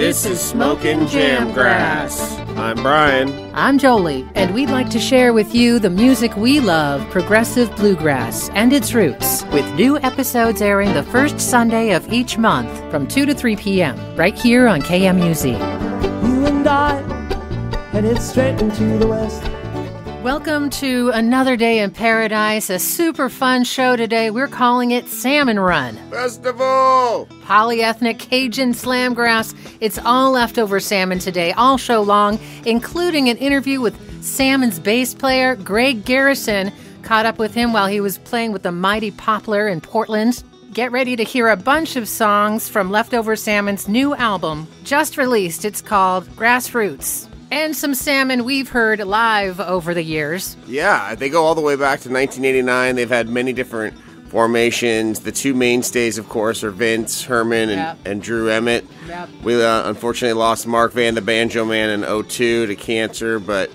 This is Smokin' Jamgrass. I'm Brian. I'm Jolie, and we'd like to share with you the music we love, progressive bluegrass, and its roots, with new episodes airing the first Sunday of each month from 2 to 3 p.m., right here on KMUZ. You and I headed straight into the west. Welcome to another day in paradise, a super fun show today. We're calling it Salmon Run. Festival! Polyethnic Cajun slamgrass. It's all leftover salmon today, all show long, including an interview with Salmon's bass player, Greg Garrison. Caught up with him while he was playing with the Mighty Poplar in Portland. Get ready to hear a bunch of songs from Leftover Salmon's new album, just released. It's called Grassroots. And some salmon we've heard live over the years. Yeah, they go all the way back to 1989. They've had many different formations. The two mainstays, of course, are Vince Herman and, Yep. and Drew Emmitt. Yep. We uh, unfortunately lost Mark Vann, the banjo man, in 02 to cancer, but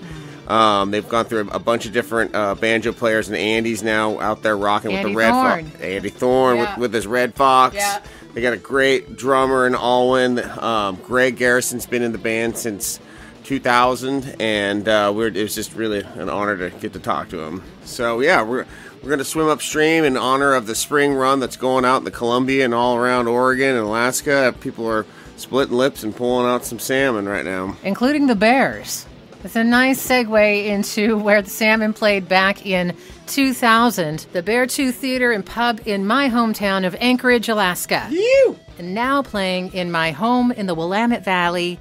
um, they've gone through a, bunch of different uh, banjo players, and Andy's now out there rocking with the Red Thorne. Fox. Andy Thorn Yeah. with, with his Red Fox. Yeah. They got a great drummer in Alwyn. Um, Greg Garrison's been in the band since 2000, and uh, we're, it was just really an honor to get to talk to him. So yeah, we're we're gonna swim upstream in honor of the spring run that's going out in the Columbia and all around Oregon and Alaska. People are splitting lips and pulling out some salmon right now. including the Bears. It's a nice segue into where the Salmon played back in 2000, the Bear Beartooth Theater and Pub in my hometown of Anchorage, Alaska. You. And now playing in my home in the Willamette Valley,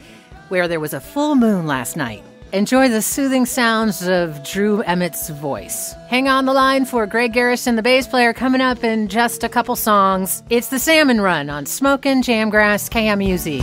where there was a full moon last night. Enjoy the soothing sounds of Drew Emmitt's voice. Hang on the line for Greg Garrison, the bass player, coming up in just a couple songs. It's the Salmon Run on Smokin' Jamgrass KMUZ.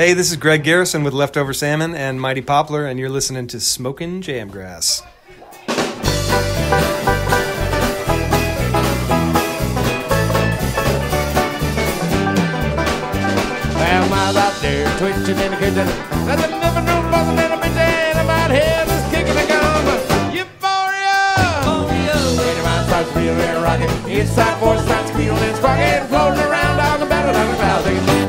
Hey, this is Greg Garrison with Leftover Salmon and Mighty Poplar, and you're listening to Smokin' Jamgrass. Miles out there, in the kitchen. A the. Euphoria! Euphoria! When your mind starts it's time for a science, feeling and fucking floating around on the battle, of the cloud,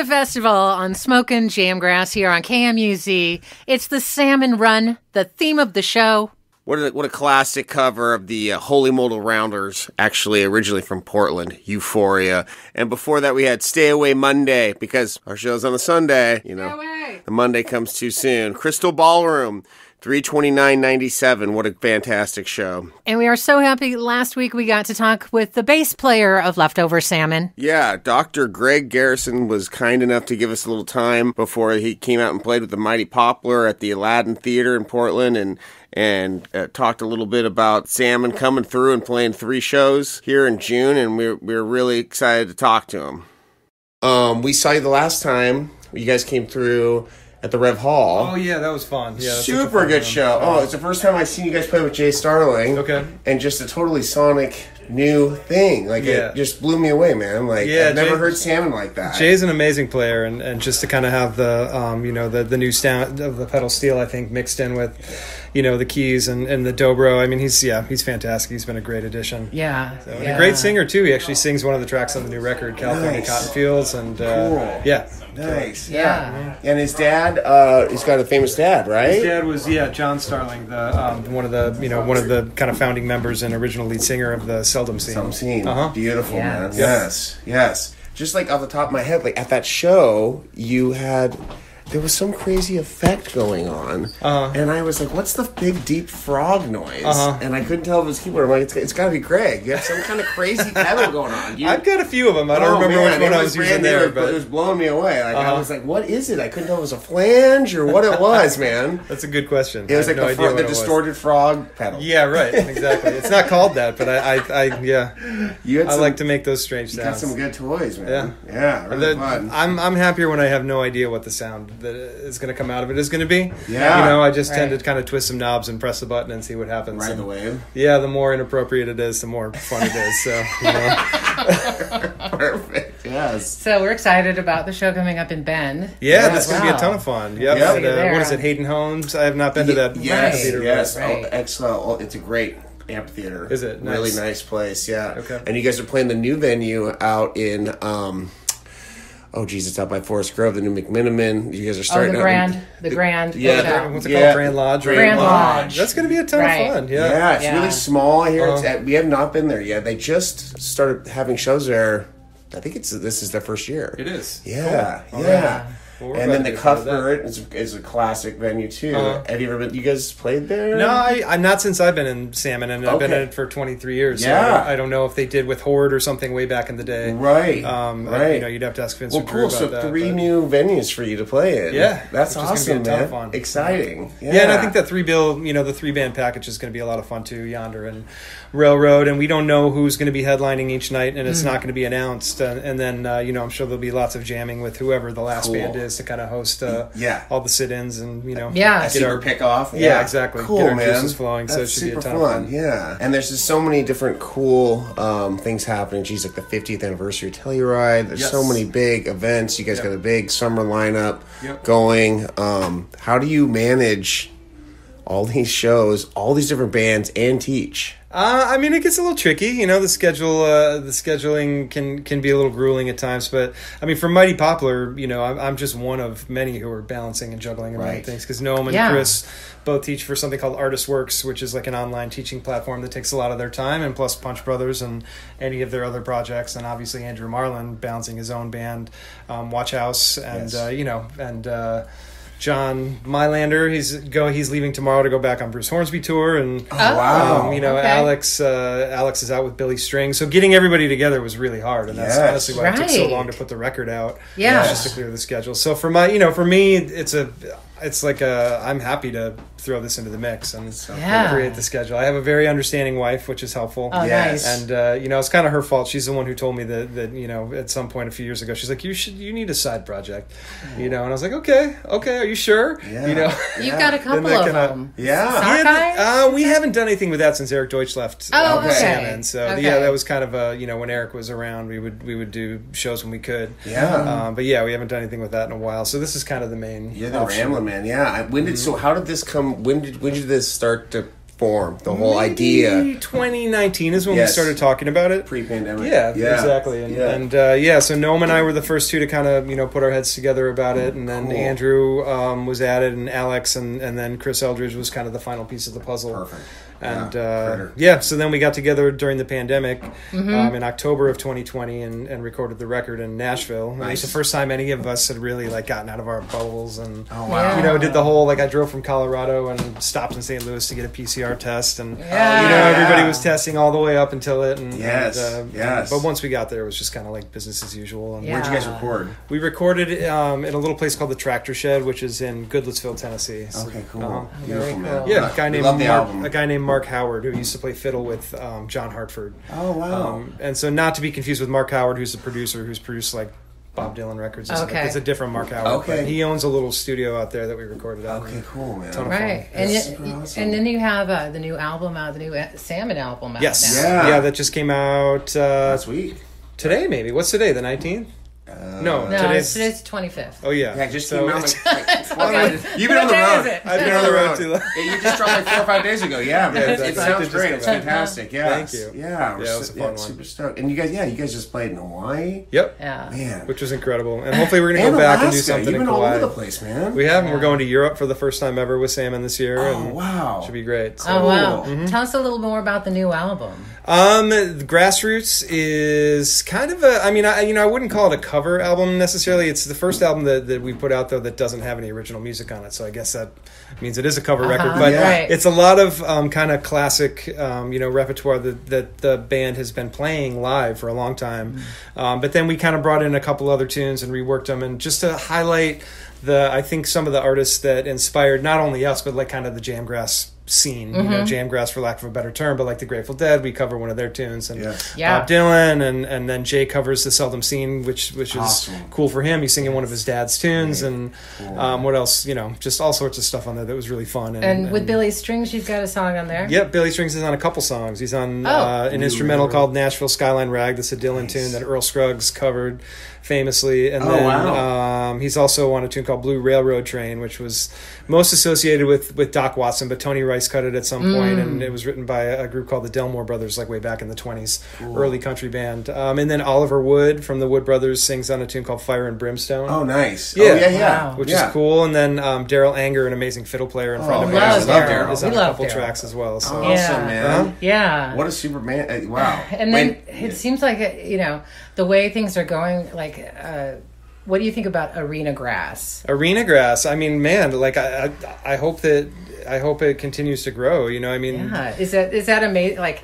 a festival on Smokin' Jamgrass here on KMUZ. It's the Salmon Run, the theme of the show. What a, what a classic cover of the uh, Holy Modal Rounders, actually originally from Portland, Euphoria. And before that, we had Stay Away Monday because our show's on a Sunday. You know, the Monday comes too soon. Crystal Ballroom, three twenty nine ninety seven. What a fantastic show! And we are so happy last week we got to talk with the bass player of Leftover Salmon. Yeah, Dr. Greg Garrison was kind enough to give us a little time before he came out and played with the Mighty Poplar at the Aladdin Theater in Portland and and uh, talked a little bit about Salmon coming through and playing three shows here in June, and we're we're really excited to talk to him. Um, we saw you the last time you guys came through at the Rev Hall. Oh yeah, that was fun. Yeah, that's such a Super fun good one. show. Oh, it's the first time I've seen you guys play with Jay Starling. Okay. And just a totally sonic new thing. Like Yeah. it just blew me away, man. Like Yeah, I've never Jay- heard salmon like that. Jay's an amazing player, and, and just to kind of have the um, you know the the new sound of the pedal steel, I think mixed in with you know the keys and, and the dobro. I mean, he's yeah, he's fantastic. He's been a great addition. Yeah. And a great singer too. He actually sings one of the tracks on the new record, California Nice. Cotton Fields, and uh, Cool. yeah. Nice. Yeah. And his dad, uh, he's got a famous dad, right? His dad was yeah John Starling, the um, one of the you know one of the kind of founding members and original lead singer of the Seldom Scene. Some scene. Uh-huh. Beautiful, Yeah. man. Yep. Yes, yes. Just like off the top of my head, like at that show, you had there was some crazy effect going on, Uh-huh. and I was like, "What's the big deep frog noise?" Uh-huh. And I couldn't tell if it was keyboard. I'm like, "It's, it's got to be Greg. You have some kind of crazy pedal going on." You, I've got a few of them. I don't Oh, remember man, which one I was using there, It- it was blowing me away. Like I Uh-huh. was like, "What is it?" I couldn't tell if it was a flange or what it was, man. that's a good question. It was like no the, fro- the it was. distorted frog pedal. Yeah, right. Exactly. it's not called that, but I, I, I yeah, you had I some, like to make those strange you got some good toys, man. Yeah. yeah, really The- fun. I'm I'm happier when I have no idea what the sound that is going to come out of it is going to be. Yeah. you know, I just tend to kind of twist some knobs and press the button and see what happens. Ride And the wave. Yeah, the more inappropriate it is, the more fun it is. So you know, Perfect. Yes. So we're excited about the show coming up in Bend. yeah, Yeah, that's going to be a ton of fun. Yep. Yep. And, See you uh, what is it, Hayden Homes? I have not been to that Yes, amphitheater. yes. Right. Oh, excellent. Oh, it's a great amphitheater. Is it? Really Nice. nice place, yeah. Okay. And you guys are playing the new venue out in, um, oh, geez, it's out by Forest Grove, the new McMenamin. You guys are starting. Oh, starting the out- Grand, the Grand. Yeah, Hotel. What's it Yeah. called? Grand Lodge. right? Grand Lodge. That's going to be a ton Right. of fun. Yeah, Yeah. it's Yeah. really small. I hear Uh-huh. at, we have not been there yet. They just started having shows there. I think it's this is their first year. It is. Yeah, Cool. yeah. Well, and then the be a part of that. Cuthbert is, is a classic venue too. Uh-huh. Have you ever been? You guys played there? No, I, I not since I've been in salmon, and I've been in it for 23 years. So Yeah. I, don't, I don't know if they did with Horde or something way back in the day. Right. Um, I- right. you know, you'd have to ask Vince well, cool. So that. three but- new venues for you to play in. Yeah, that's which is gonna awesome, be a ton man. Exciting. Yeah. Yeah, and I think that three bill, you know, the three band package is going to be a lot of fun too. Yonder and Railroad, and we don't know who's going to be headlining each night, and it's not going to be announced. And, and then, uh, you know, I'm sure there'll be lots of jamming with whoever the last Cool. band is to kind of host uh, Yeah. all the sit-ins and you know, Yeah. Get our pick off. Yeah, exactly. Cool, Get our man. juices flowing, so That's it should be a super ton of fun. fun. Yeah, and there's just so many different cool um, things happening. Geez, like the 50th anniversary of Telluride. There's so many big events. You guys Yep. got a big summer lineup Yep. going. Um, how do you manage all these shows, all these different bands, and teach? Uh, I mean, it gets a little tricky. You know, the schedule, uh, the scheduling can can be a little grueling at times. But I mean, for Mighty Poplar, you know, I'm, I'm just one of many who are balancing and juggling around Right. things because Noam and Yeah. Chris both teach for something called Artist Works, which is like an online teaching platform that takes a lot of their time, and plus Punch Brothers and any of their other projects, and obviously Andrew Marlin balancing his own band, um, Watch House, and Yes. uh, you know, and. John Mylander. He's go. He's leaving tomorrow to go back on Bruce Hornsby tour, and Oh, wow. um, you know okay. Alex. Uh, Alex is out with Billy Strings, so getting everybody together was really hard, and that's Yes. honestly why it took so long to put the record out. Yeah. just to clear the schedule. So for my, you know, for me, it's a, it's like a. I'm happy to throw this into the mix and Yeah. create the schedule. I have a very understanding wife, which is helpful. Oh, Yes. nice. And uh, you know, it's kind of her fault. She's the one who told me that that you know at some point a few years ago, she's like, "You should, you need a side project," you know. And I was like, "Okay, okay, are you sure?" Yeah. You know. You've got a couple of kinda- them. Yeah. Sockeye? Yeah, uh, we haven't done anything with that since Erik Deutsch left. Oh, uh, okay. Salmon. So Okay. yeah, that was kind of a you know when Erik was around, we would we would do shows when we could. Yeah. Um, but yeah, we haven't done anything with that in a while. So this is kind of the main. You're the option. Ramblin' Man, yeah. I- When did Mm-hmm. so? How did this come? When did when did this start to form? The whole idea 2019 is when Yes. we started talking about it. pre-pandemic. Yeah, exactly. And, yeah. and uh, yeah, so Noam and I were the first two to kind of you know put our heads together about it, and then Cool. Andrew um, was added, and Alex, and and then Chris Eldridge was kind of the final piece of the puzzle. Perfect. And Yeah, uh, yeah, so then we got together during the pandemic Mm-hmm. um, in October of 2020 and, and recorded the record in Nashville. And it was the first time any of us had really like gotten out of our bubbles and Oh wow. you know did the whole like I drove from Colorado and stopped in St. Louis to get a PCR test and Yeah. you know Yeah. everybody was testing all the way up until it and Yes, and, uh, yes. but once we got there it was just kind of like business as usual and Yeah. Where'd you guys record? we recorded um, in a little place called the Tractor Shed which is in Goodlettsville Tennessee So, Okay, cool. uh-huh. Beautiful Very cool. yeah, a guy named Mark, a guy named Mark Howard who used to play fiddle with um, John Hartford. Oh wow. Um, and so, not to be confused with Mark Howard, who's the producer who's produced like Bob Dylan records. And stuff. Okay. It's a different Mark Howard. Okay. but he owns a little studio out there that we recorded out. okay, cool man. Ton of Right, fun. and That's y- awesome. and then you have uh, the new album out, the new uh, Salmon album out. Yes. now. Yeah. Yeah. that just came out uh, Last week. today. Maybe what's today? The nineteenth? Uh, no, No, today's. today's twenty fifth. oh yeah. Yeah, just So came out like, like Okay. You've been on the What day road. is it? I've been on the road too long. Yeah, you just dropped like four or five days ago. Yeah, man. Yeah, it exactly. sounds great. It's fantastic. Yeah. Thank you. Yeah, we're Yeah, it was su- a fun one. super stoked. And you guys, yeah, you guys just played in Hawaii. Yep. Yeah. Man, Which was incredible, and hopefully we're gonna and go back and do something You've in been all over the place, man. We have, and we're going to Europe for the first time ever with Salmon this year, oh and wow. should be great. So. Oh wow! Cool. Tell us a little more about the new album. Um, the Grassroots is kind of a. I mean, I you know I wouldn't call it a cover album necessarily. It's the first album that, that we put out though that doesn't have any original music on it. So I guess that means it is a cover record. But Yeah. Right. it's a lot of um, kind of classic, um, you know, repertoire that, that the band has been playing live for a long time. Um, but then we kind of brought in a couple other tunes and reworked them, and just to highlight the, I think some of the artists that inspired not only us but like kind of the Jamgrass scene, you know, Jamgrass for lack of a better term, but like the Grateful Dead, we cover one of their tunes, and Yes. Yeah. Bob Dylan, and and then Jay covers the Seldom Scene, which which is Awesome. cool for him. He's singing one of his dad's tunes, Right. and Cool. um, what else? You know, just all sorts of stuff on there that was really fun. And, And with Billy Strings, you've got a song on there. Yep, Billy Strings is on a couple songs. He's on Oh. uh, an Ooh, instrumental really? called Nashville Skyline Rag. That's a Dylan Nice. tune that Earl Scruggs covered famously. And Oh, then wow. um, he's also on a tune called Blue Railroad Train, which was most associated with, with Doc Watson, but Tony Rice cut it at some Mm. and it was written by a group called the Delmore Brothers, like way back in the 20s, early country band. Um, and then Oliver Wood from the Wood Brothers sings on a tune called Fire and Brimstone. Oh, nice. Yeah. Oh, yeah, yeah. Wow. Which yeah. is cool, and then um, Darol Anger, an amazing fiddle player and friend Oh, of yeah, ours, love Darol. is We on a love couple Darol. tracks as well. So. Awesome, Yeah. man. Huh? Yeah. What a Superman! uh, Wow. And then Wait, it seems like you know the way things are going. Like, uh, what do you think about arena grass? arena grass i mean man like I, I i hope that i hope it continues to grow you know i mean Yeah, is that is that amazing? Like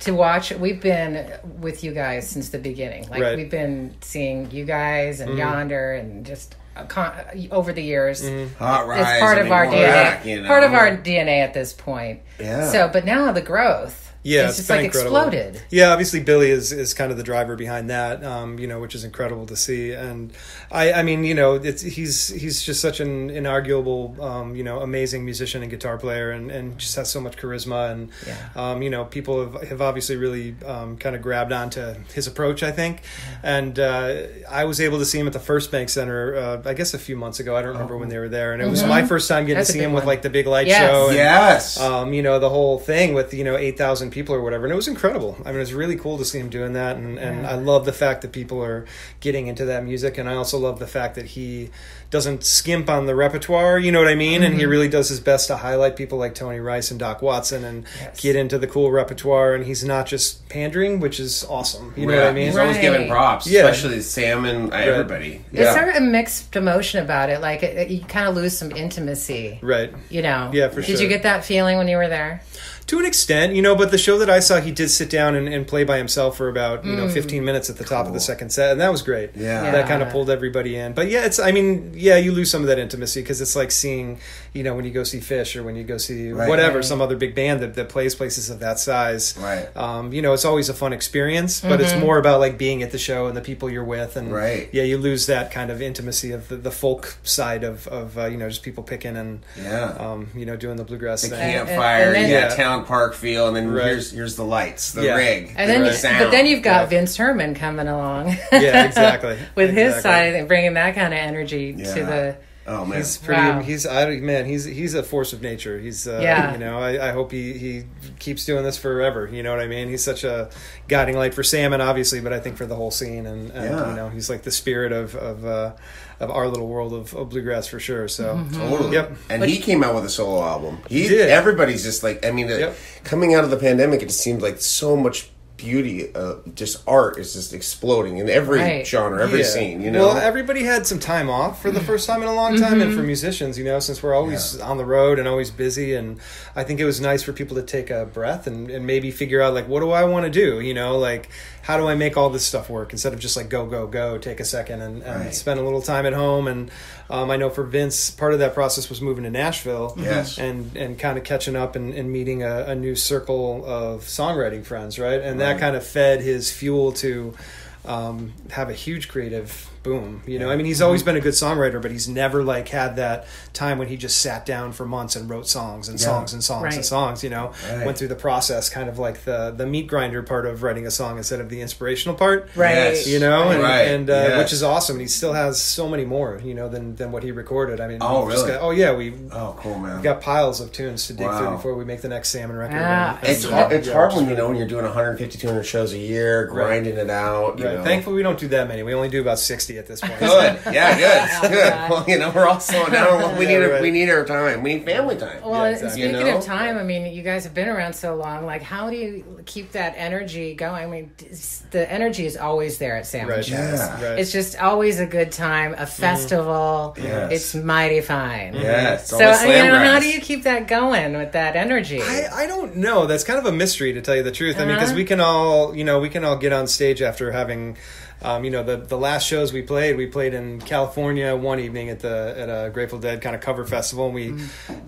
to watch. We've been with you guys since the beginning. Like Right. we've been seeing you guys and mm-hmm. Yonder and just uh, con- over the years. Mm-hmm. Hot Rize. It's part I of mean, our DNA. back, you know. Part of our DNA at this point. Yeah. So, but now the growth. Yeah it's, just been like incredible. exploded. yeah obviously billy is is kind of the driver behind that um you know which is incredible to see and i i mean you know it's he's he's just such an inarguable um you know amazing musician and guitar player and and just has so much charisma and Yeah. um you know people have, have obviously really um kind of grabbed onto his approach i think and uh i was able to see him at the first bank center uh i guess a few months ago i don't remember when they were there and it was my first time getting That's to see big him with like the big light Yes. show and, Yes. um, you know, the whole thing with, you know, 8,000 people or whatever, and it was incredible. I mean, it was really cool to see him doing that, and, and I love the fact that people are getting into that music, and I also love the fact that he doesn't skimp on the repertoire. You know what I mean? And he mm-hmm. really does his best to highlight people like Tony Rice and Doc Watson, and Yes. get into the cool repertoire. And he's not just pandering, which is awesome. You know Yeah, what I mean? He's always Right. giving props, Yeah. especially Sam and everybody. There's sort of a mixed emotion about it. Like it, it- you kind of lose some intimacy. Right. You know. Yeah, for Did sure. you get that feeling when you were there? To an extent, you know, but the show that I saw, he did sit down and, and play by himself for about you know hmm. 15 minutes at the top of the second set, and that was great. Yeah. Yeah. that kind of pulled everybody in. But yeah, it's I mean, yeah, you lose some of that intimacy because it's like seeing, you know, when you go see Phish or when you go see Right. whatever Right. some other big band that, that plays places of that size. Right. Um, you know, it's always a fun experience, but Mm-hmm. it's more about like being at the show and the people you're with, and Right. yeah, you lose that kind of intimacy of the, the folk side of of uh, you know just people picking and Yeah. um, you know doing the bluegrass the thing. And- campfire, and then- you got Yeah. town park feel, and then Right. here's here's the lights, the Yeah. rig, And then, the you, sound. but then you've got Yeah. Vince Herman coming along. Yeah, exactly. With his side and bringing that kind of energy to the. Oh man, He's pretty. Wow. He's I don't- man. He's he's a force of nature. He's uh, Yeah. You know, I, I hope he he keeps doing this forever. You know what I mean? He's such a guiding light for Salmon, obviously, but I think for the whole scene, and, and Yeah. you know, he's like the spirit of of uh, of our little world of, of bluegrass for sure. So Mm-hmm. Totally. Yep. And he came out with a solo album. He, did. Everybody's just like, I mean, the, Yep. coming out of the pandemic, it just seems like so much beauty, uh, just art is just exploding in every Right. genre, every Yeah. scene. You know, Well, everybody had some time off for the first time in a long time, and for musicians, you know, since we're always on the road and always busy, and I think it was nice for people to take a breath and, and maybe figure out like, what do I want to do? You know, like how do I make all this stuff work instead of just like go go go, take a second and, and Right. spend a little time at home. And um, I know for Vince, part of that process was moving to Nashville, Yes. and and kind of catching up and, and meeting a, a new circle of songwriting friends, right? And that kind of fed his fuel to um, have a huge creative boom. You know, I mean, he's always been a good songwriter, but he's never like had that time when he just sat down for months and wrote songs and Yeah. songs and songs Right. and songs. You know, Right. went through the process, kind of like the the meat grinder part of writing a song instead of the inspirational part. Right. Yes. You know, and, Right. and uh, Yes. which is awesome. And he still has so many more, you know, than than what he recorded. I mean, Oh, really? got- oh yeah, we oh, cool, man. We've got piles of tunes to dig Wow. through before we make the next salmon record. Ah, And- It's hard, it's hard which when is you know when you're doing 150, 200 shows a year, Right. grinding it out. You Right. know. Thankfully, we don't do that many. We only do about sixty at this point. Good. Yeah, good. Good. Well, you know, we're all slowing down. We need our, we need our time. We need family time. Well, Yeah, exactly. speaking You know? of time, I mean, you guys have been around so long. Like, how do you keep that energy going? I mean, the energy is always there at Salmon Right. Yeah. Right. It's just always a good time, a festival. Yes. It's mighty fine. Yes. it's So, always you know, how do you keep that going with that energy? I, I don't know. That's kind of a mystery to tell you the truth. I mean, because Uh-huh. we can all, you know, we can all get on stage after having, um, you know, the the last shows we played. We played in California one evening at the at a Grateful Dead kind of cover festival, and we,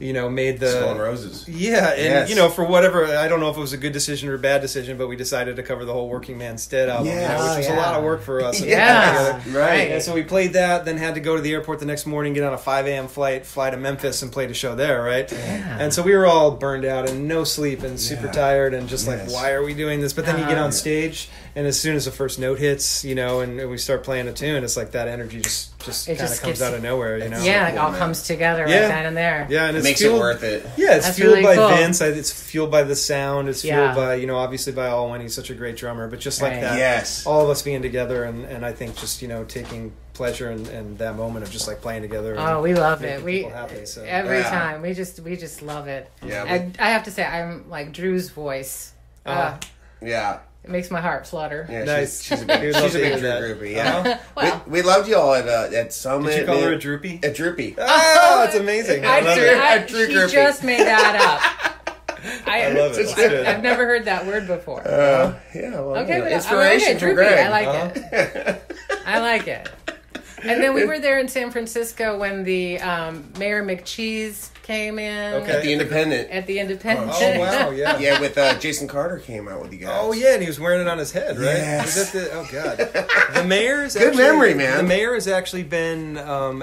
you know, made the Skull and Roses. Yeah, and Yes. you know, for whatever I don't know if it was a good decision or a bad decision, but we decided to cover the whole Working Man's Dead album, you know, which was Oh, a lot of work for us. yeah, Right. And so we played that, then had to go to the airport the next morning, get on a 5 a.m. flight, fly to Memphis, and play the show there, right? And so we were all burned out and no sleep and super Yeah. tired and just like, why are we doing this? But then you get on stage, and as soon as the first note hits, you know, and, and we start playing a tune, it's like that energy just just kind of comes out of nowhere, you know? yeah, it cool, all man. comes together right Yeah. then and there. Yeah, and It it's makes fueled, it worth it. Yeah, it's That's fueled really by cool. Vince. I- It's fueled by the sound. It's fueled Yeah. by you know obviously by Alwyn. He's such a great drummer. But just like Right. that, Yes. all of us being together, and, and I think just you know taking pleasure in, in that moment of just like playing together. and Oh, we love it. We happy, so. every Yeah. time we just we just love it. Yeah, I, I have to say, I'm like Drew's voice. Uh, Uh-huh. Yeah. It makes my heart flutter. Yeah, Nice. she's, she's a big, love she's a big hear that. Yeah, Uh-huh. Well- we, we loved you all at uh, at Summit. Did you call her a Drewpie? A Drewpie. Oh, it's amazing. I, I, love drew, it. I, I drew she groupie. just made that up. I, I love it. I've. I've never heard that word before. Uh, yeah. Well, okay, you know, but inspiration I like it. Drewpie. I like Uh-huh. it. I like it. And then we were there in San Francisco when the um, Mayor McCheese came in Okay. At the Independent. at the Independent. Oh wow, yeah. yeah, with uh, Jason Carter came out with you guys. Oh yeah, and he was wearing it on his head, right? Yes. Was that the, oh god, the mayor's Good actually- memory, man. The mayor has actually been um,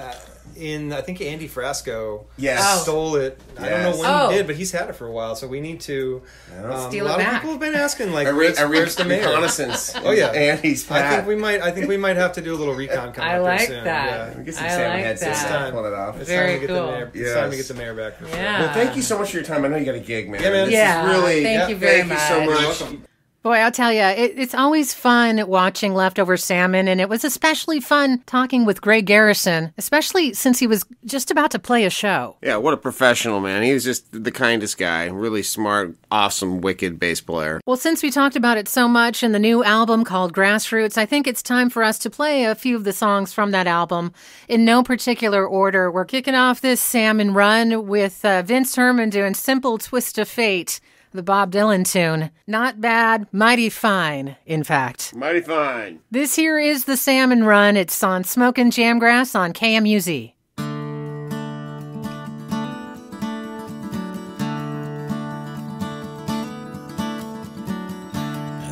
in I think Andy Frasco Yes. Oh. stole it. I don't know when Oh. he did, but he's had it for a while. So we need to. Um, Steal a lot of people have been asking like, A, re- where's, a re- where's the mayor? reconnaissance. Oh yeah, and he's I back. think we might. I think we might have to do a little recon coming I up like here soon. that. Yeah. Get some I salmon like heads that. this time. time. Pull it off. It's Very time to get cool. the mayor. It's time to get the mayor back. For sure. Yeah. Well, thank you so much for your time. I know you got a gig, man. Yeah, man. This Yeah, is really. thank you very thank you so much. Boy, I'll tell you, it, it's always fun watching Leftover Salmon, and it was especially fun talking with Greg Garrison, especially since he was just about to play a show. Yeah, what a professional, man. He was just the kindest guy. Really smart, awesome, wicked bass player. Well, since we talked about it so much in the new album called Grassroots, I think it's time for us to play a few of the songs from that album in no particular order. We're kicking off this Salmon run with uh, Vince Herman doing Simple Twist of Fate, the Bob Dylan tune. Not bad, mighty fine, in fact. Mighty fine. This here is the Salmon Run. It's on Smokin' Jamgrass on KMUZ.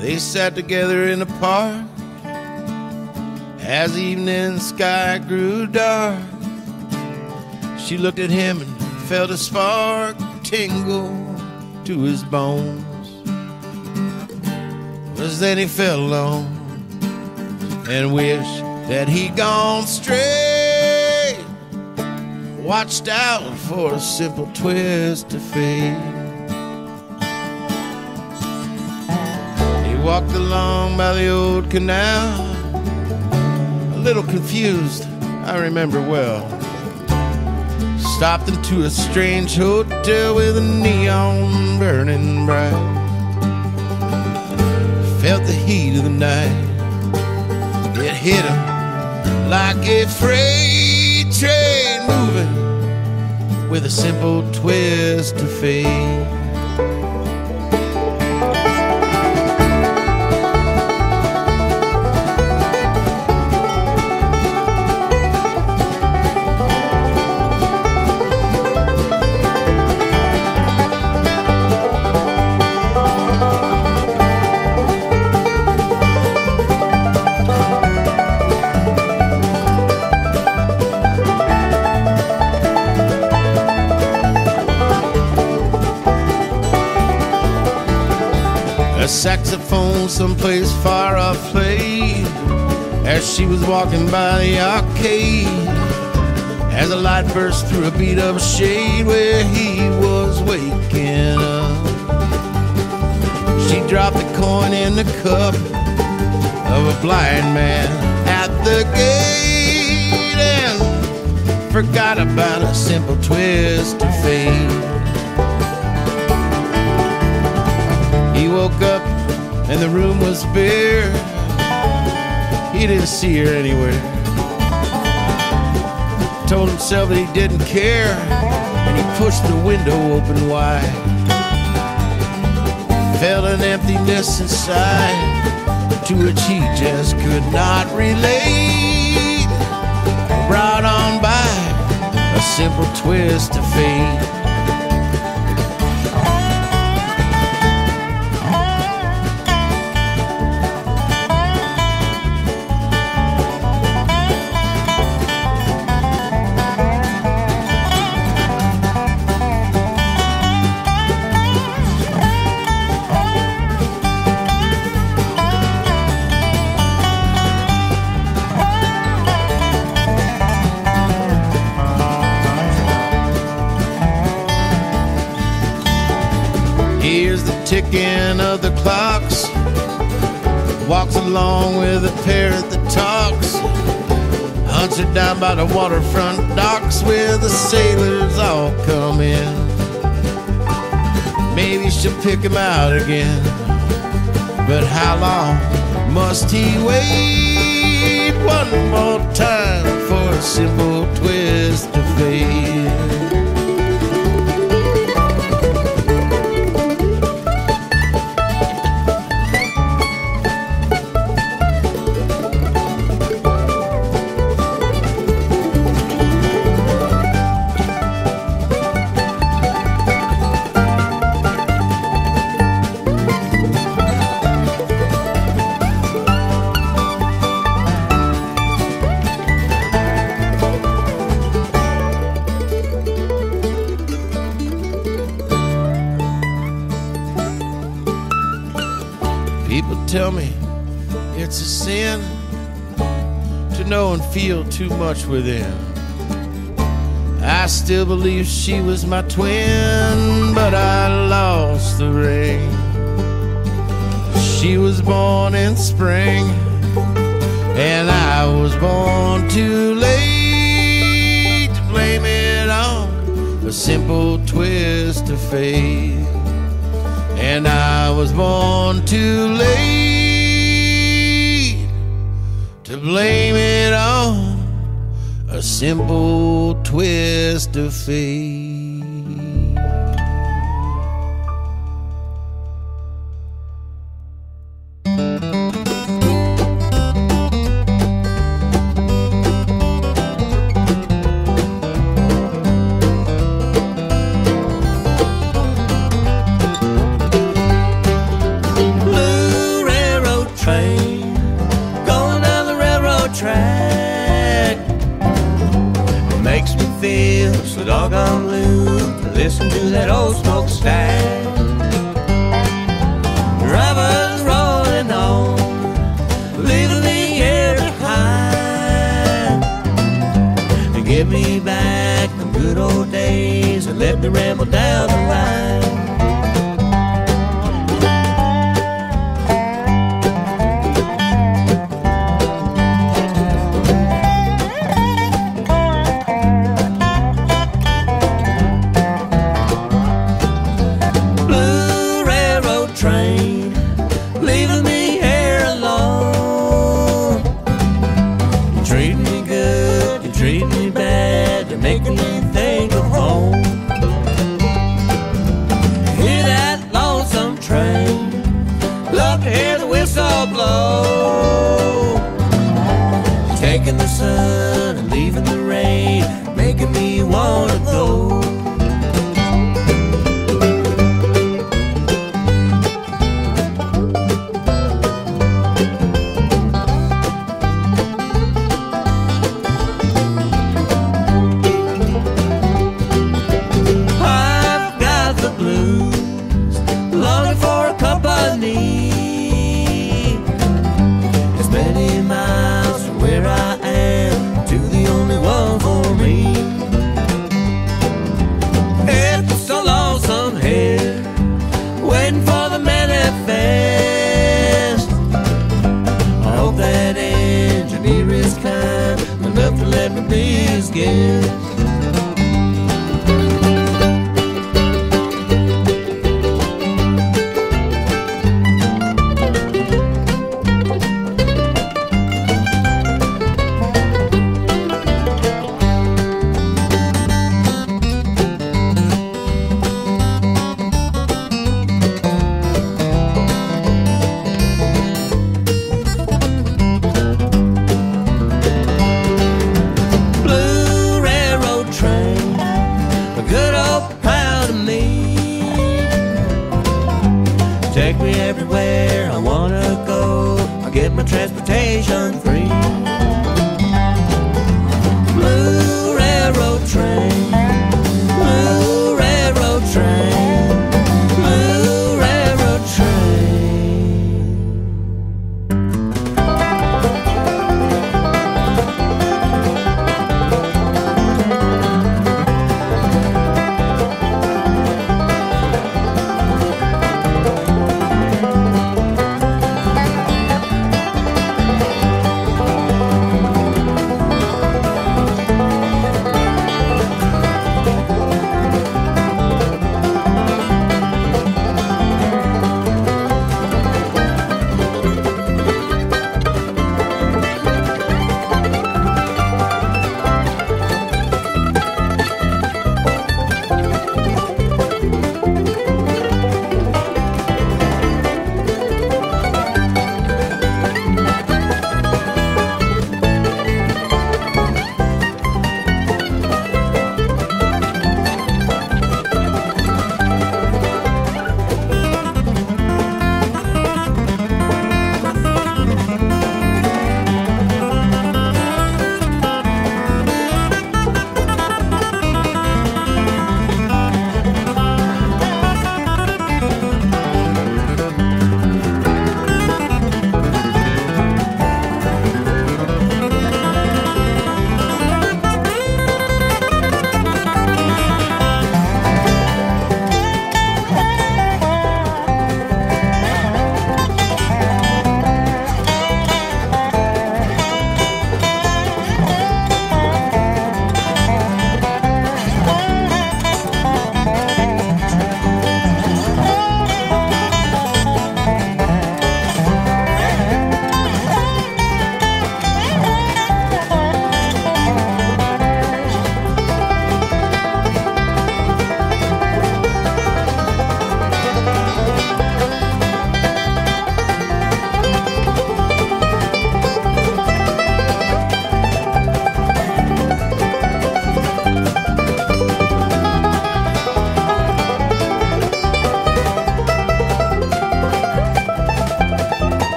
They sat together in the park as evening sky grew dark. She looked at him and felt a spark tingle to his bones. But then he fell alone and wished that he'd gone straight. Watched out for a simple twist of fate. He walked along by the old canal, a little confused, I remember well. Stopped into a strange hotel with a neon burning bright. Felt the heat of the night, it hit him like a freight train moving with a simple twist of fate. Saxophone someplace far off played as she was walking by the arcade. As a light burst through a beat up shade where he was waking up. She dropped the coin in the cup of a blind man at the gate and forgot about a simple twist of fate. He woke up and the room was bare. He didn't see her anywhere. Told himself that he didn't care, and he pushed the window open wide. Felt an emptiness inside to which he just could not relate. Brought on by a simple twist of fate. Along with a parrot that talks. Hunts her down by the waterfront docks where the sailors all come in. Maybe she'll pick him out again. But how long must he wait? One more time for a simple twist of fate. know and feel too much within. I still believe she was my twin, but I lost the ring. She was born in spring, and I was born too late to blame it on a simple twist of fate. And I was born too late. blame it on a simple twist of fate. train go home. Hear that lonesome train. Love to hear the whistle blow.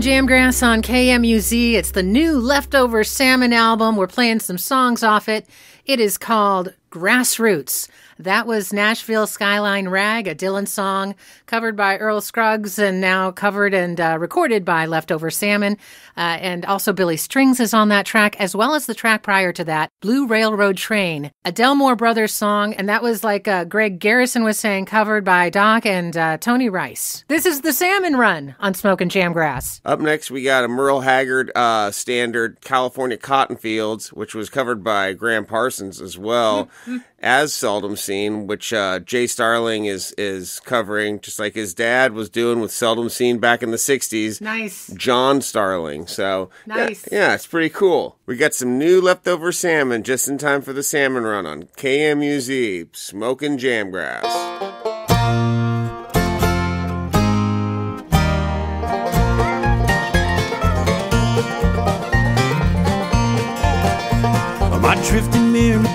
Smoking Jamgrass on KMUZ. It's the new Leftover Salmon album. We're playing some songs off it. It is called Grassroots. That was Nashville Skyline Rag, a Dylan song covered by Earl Scruggs and now covered and uh, recorded by Leftover Salmon. Uh, and also Billy Strings is on that track, as well as the track prior to that, Blue Railroad Train, a Delmore Brothers song. And that was like uh, Greg Garrison was saying, covered by Doc and uh, Tony Rice. This is the Salmon Run on Smoking Jamgrass. Up next, we got a Merle Haggard uh, standard, California Cotton Fields, which was covered by Gram Parsons as well. as Seldom Seen, which uh, Jay Starling is is covering, just like his dad was doing with Seldom Seen back in the '60s. Nice. John Starling. So Nice. yeah, it's pretty cool. We got some new leftover salmon just in time for the salmon run on KMUZ, smoking jamgrass.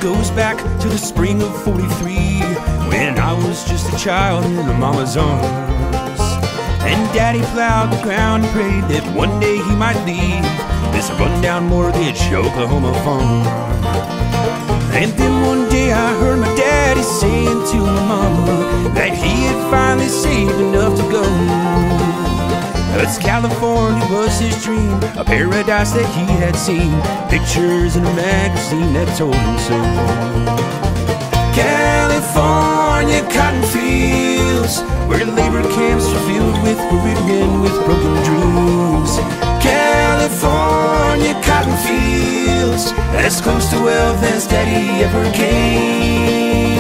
Goes back to the spring of 43 when I was just a child in mama's arms. And daddy plowed the ground prayed that one day he might leave this rundown mortgage Oklahoma farm. And then one day I heard my daddy saying to my mama that he had finally saved enough to go. Cause California was his dream, a paradise that he had seen, pictures in a magazine that told him so. California cotton fields, where labor camps are filled with worried men with broken dreams. California cotton fields, as close to wealth as daddy ever came.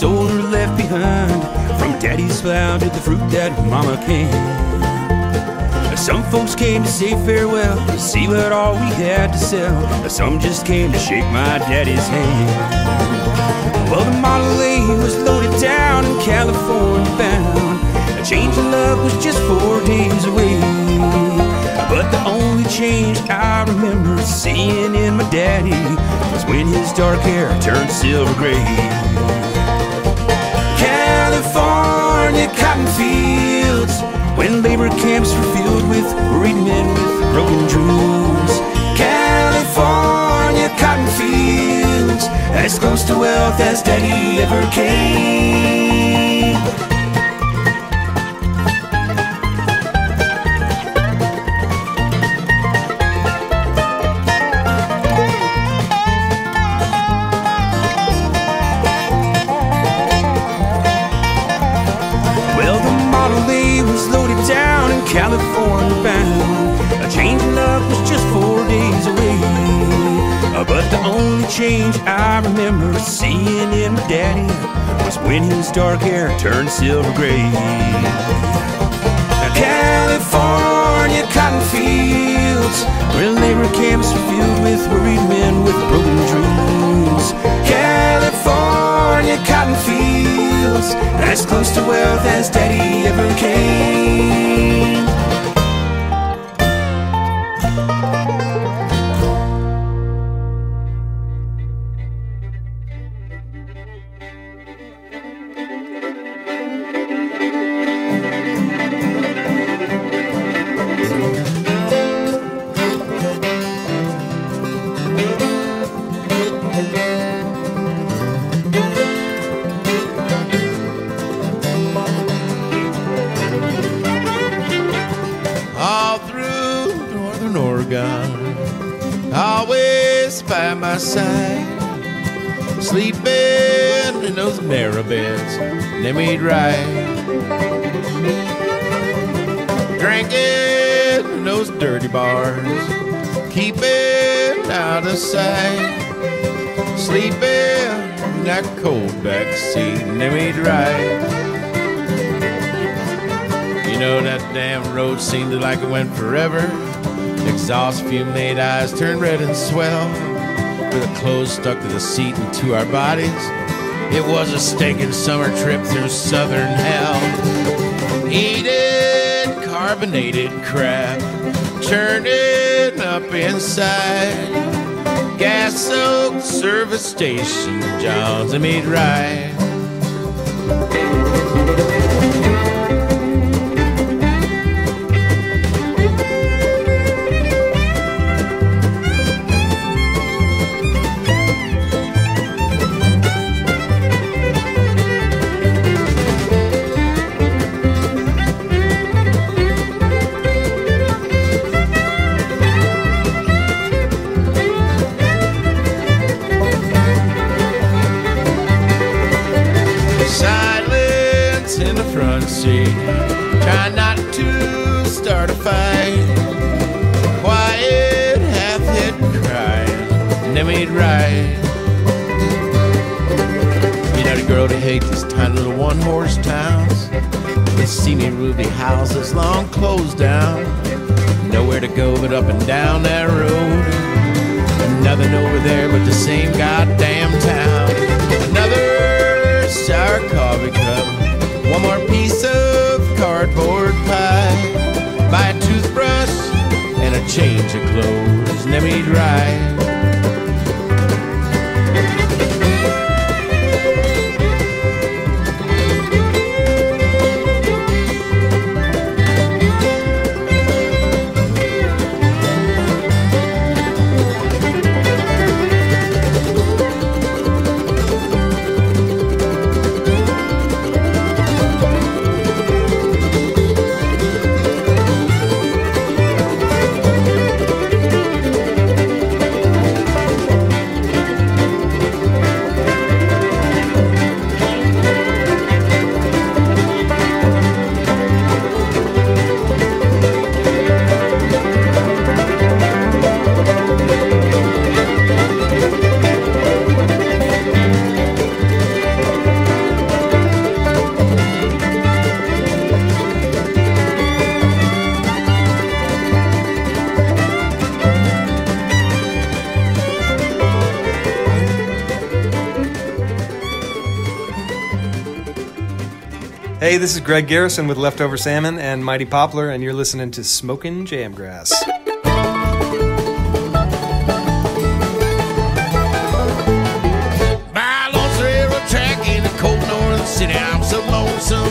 Had was sold or left behind. From daddy's plow to the fruit that mama canned. Some folks came to say farewell, to see what all we had to sell. Some just came to shake my daddy's hand. Well, the Model A was loaded down in California bound. A change of luck was just four days away. But the only change I remember seeing in my daddy was when his dark hair turned silver gray. Fields, when labor camps were filled with worried men with broken dreams. California cotton fields, as close to wealth as daddy ever came. Change I remember seeing in my daddy was when his dark hair turned silver gray. California cotton fields, where labor camps filled with worried men with broken dreams. California cotton fields, as close to wealth as daddy ever came. Northern Oregon, always by my side, sleeping in those narrow beds, they made right, drinking in those dirty bars, keeping out of sight, sleeping in that cold back seat, they made right. You know, that damn road seemed like it went forever exhaust fume made eyes turn red and swell. With the clothes stuck to the seat and to our bodies. It was a stinking summer trip through southern hell. Heated carbonated crap. turning up inside. Gas soaked service station, John's a meat right. change of clothes, let me drive. This is Greg Garrison with Leftover Salmon and Mighty Poplar, and you're listening to Smokin' Jamgrass. By River track in the cold northern city, I'm so lonesome.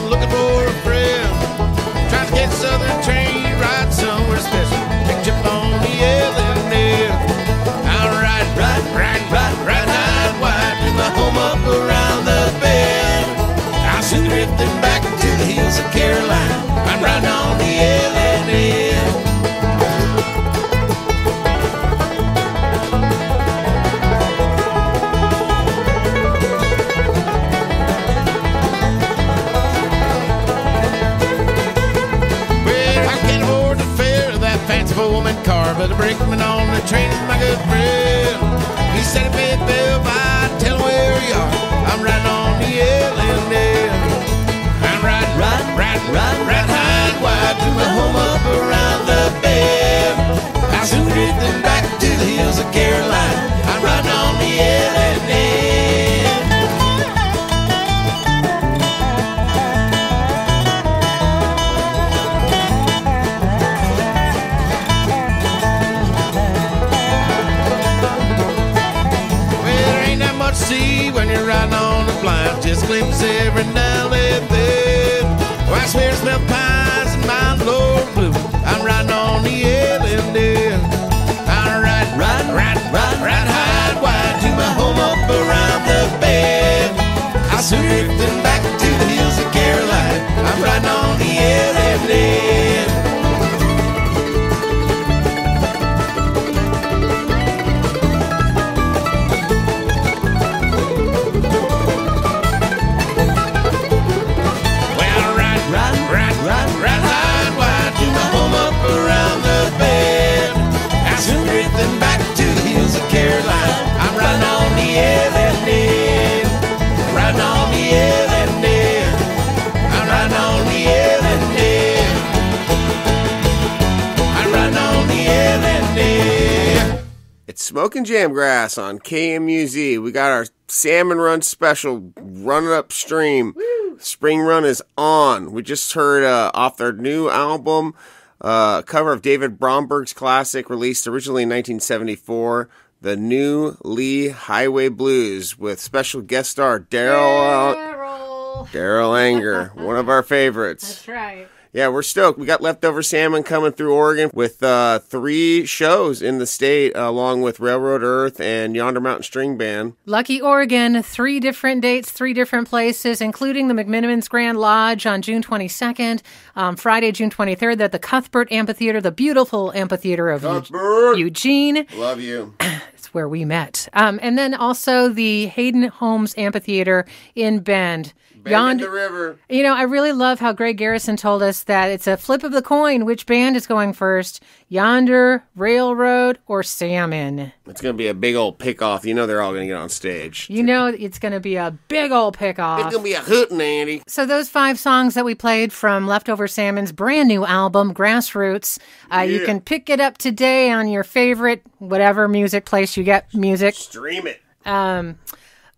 Smoking Jamgrass on KMUZ. We got our Salmon Run special running upstream. Spring Run is on. We just heard uh, off their new album, uh, cover of David Bromberg's classic, released originally in 1974, The New Lee Highway Blues, with special guest star Darol. Darol Anger, one of our favorites. That's right. Yeah, we're stoked. We got leftover salmon coming through Oregon with uh, three shows in the state, uh, along with Railroad Earth and Yonder Mountain String Band. Lucky Oregon, three different dates, three different places, including the McMenamins Grand Lodge on June 22nd, um, Friday, June 23rd, at the Cuthbert Amphitheater, the beautiful amphitheater of Cuthbert! Eugene. Love you. It's where we met. Um, and then also the Hayden Homes Amphitheater in Bend. Bend in the river. You know, I really love how Greg Garrison told us that it's a flip of the coin which band is going first Yonder, Railroad, or Salmon. It's going to be a big old pick off. You know they're all going to get on stage. You know, it's going to be a big old pick It's going to be a hootin' Andy. So those five songs that we played from Leftover Salmon's brand new album, Grassroots, uh, you can pick it up today on your favorite whatever music place you get music. Stream it.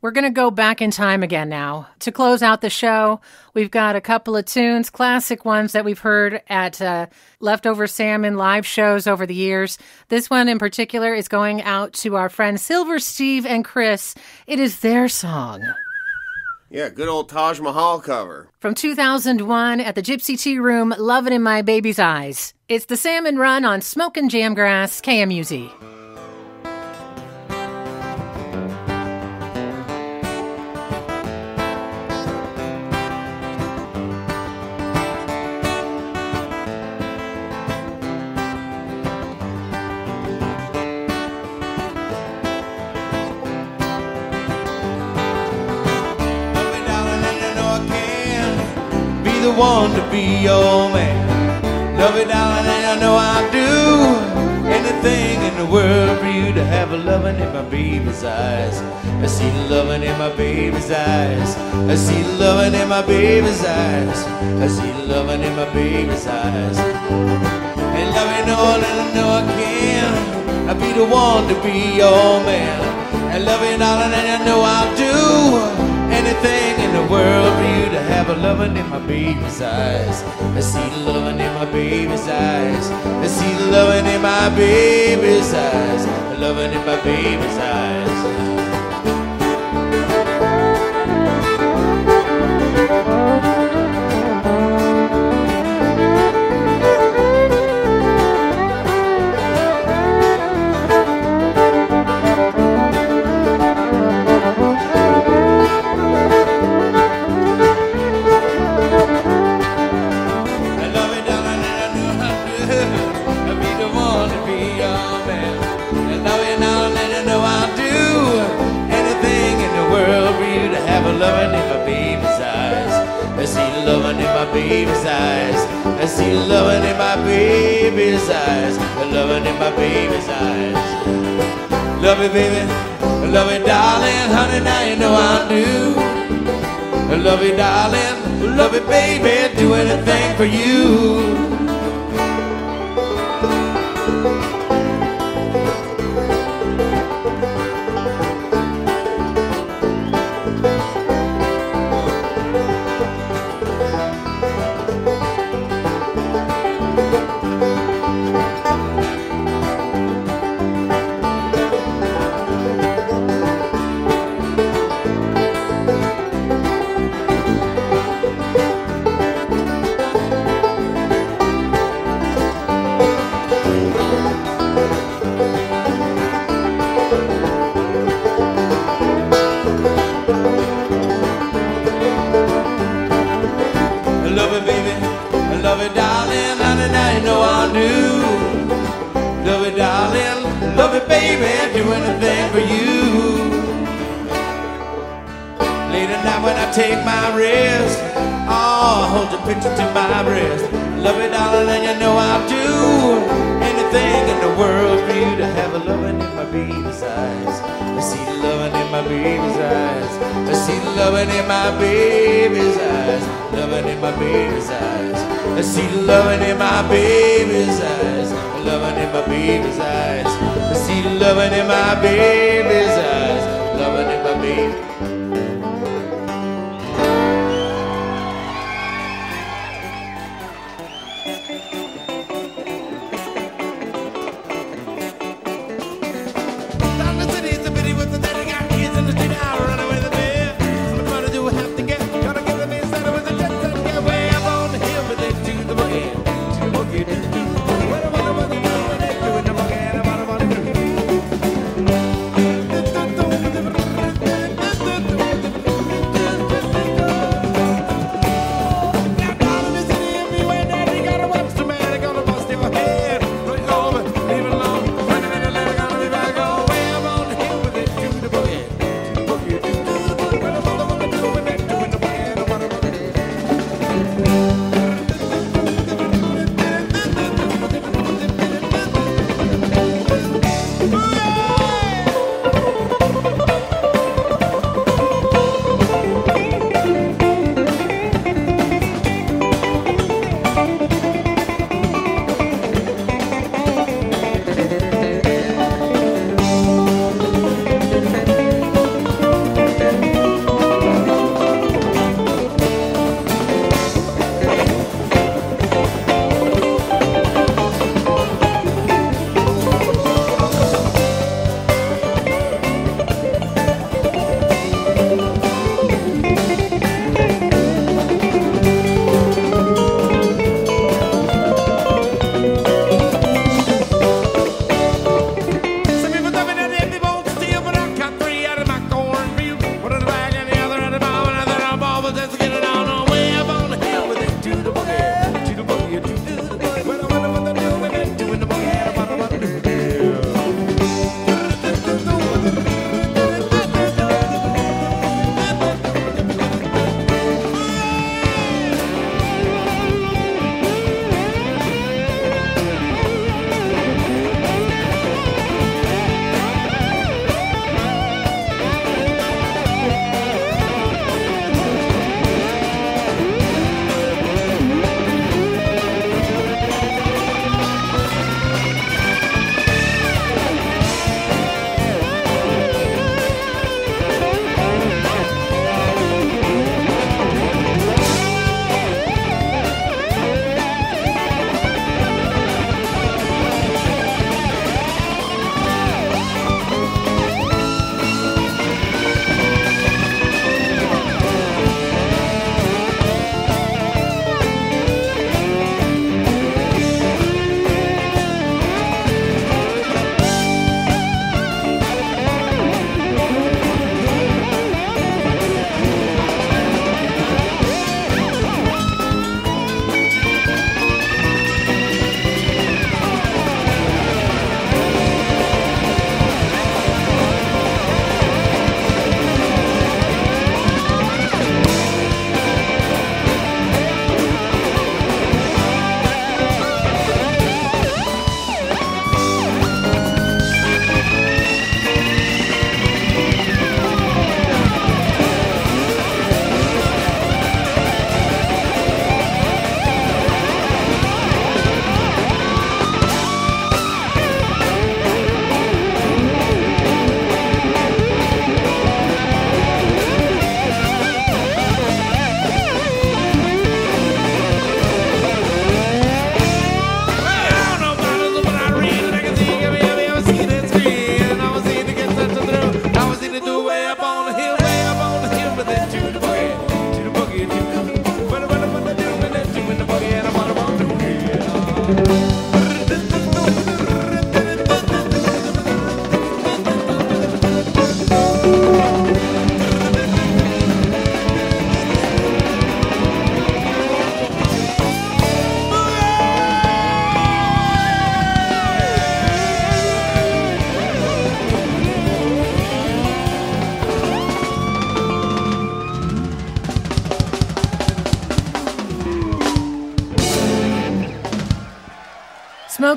We're going to go back in time again now. To close out the show, we've got a couple of tunes, classic ones that we've heard at uh, Leftover Salmon live shows over the years. This one in particular is going out to our friends Silver Steve and Chris. It is their song. Yeah, good old Taj Mahal cover. From 2001 at the Gypsy Tea Room, Lovin' in My Baby's Eyes. It's the Salmon Run on Smokin' Jamgrass, KMUZ. One to be your man. Love you, darling, and I know I do anything in the world for you to have a loving in my baby's eyes. I see loving in my baby's eyes. I see loving in my baby's eyes. I see loving in my baby's eyes. And you, know that I know I can. I'll be the one to be your man. And you, darling, and I know I'll do anything in the world for you to have a loving in my baby's eyes. I see the loving in my baby's eyes. I see the loving in my baby's eyes. The loving in my baby's eyes. Honey. Now you know I do. I love you, darling. Love you, baby. Do anything for you.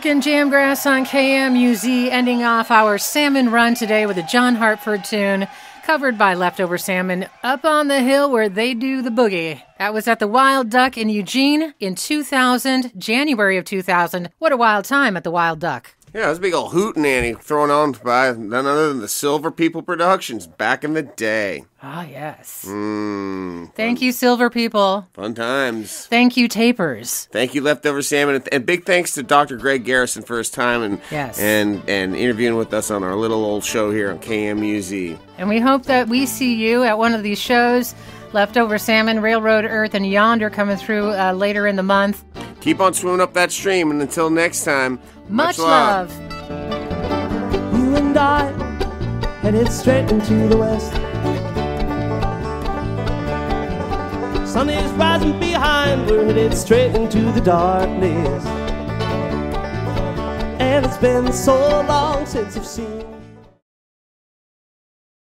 Republican Jamgrass on KMUZ, ending off our salmon run today with a John Hartford tune covered by leftover salmon up on the hill where they do the boogie. That was at the Wild Duck in Eugene in 2000, January of 2000. What a wild time at the Wild Duck. Yeah, it was a big old hoot nanny thrown on by none other than the Silver People Productions back in the day. Ah, yes. Mmm, Thank you, Silver People. fun times. Thank you, Tapers. Thank you, Leftover Salmon, and- and big thanks to Dr. Greg Garrison for his time and Yes. and and interviewing with us on our little old show here on KMUZ. And we hope that we see you at one of these shows. Leftover Salmon, Railroad Earth, and Yonder coming through uh, later in the month. Keep on swimming up that stream, and until next time, Much, love. You and I headed straight into the west. Sun is rising behind, we're headed straight into the darkness. And it's been so long since I've seen